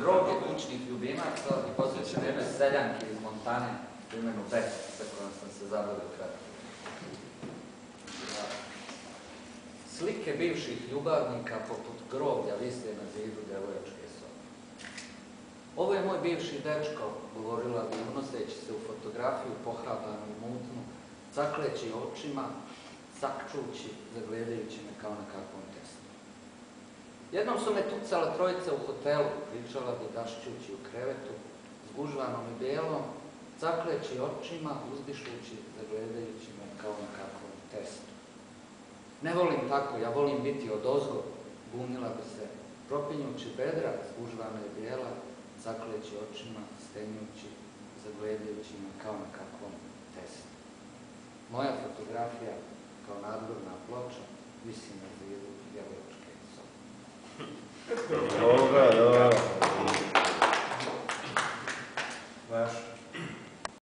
Groblje kućnih ljubimaca i posvećeno jednoj seljanki iz Montane u imenu Beth, sa kojom sam se zabavio kratko. Slike bivših ljubavnika poput groblja vise na zidu djevojačke sobe. Ovo je moj bivši dečko, govorila bi unoseći se u fotografiju pohrabanu i mutnu, zakleći očima, sakčući, zagledajući me kao na kakvom. Jednom su me tucala trojica u hotelu, pričala dašćući u krevetu, zgužvanom i bijelom, zakleći očima, uzdišući, zagledajući me kao na kakvom testu. Ne volim tako, ja volim biti od ozgo, bunila bi se, propinjući bedra, zgužvana i bijela, zakleći očima, stenjući, zagledajući me kao na kakvom testu. Moja fotografija kao nadgorna ploča visi na zidu. Dobro, dobro. Vaš.